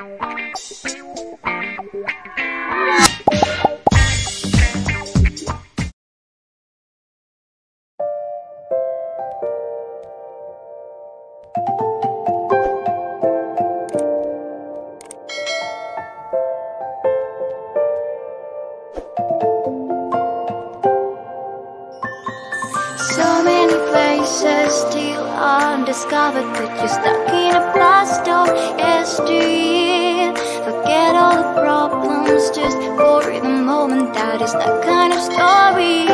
So many places still undiscovered, but you're stuck in just for the moment. That is the kind of story.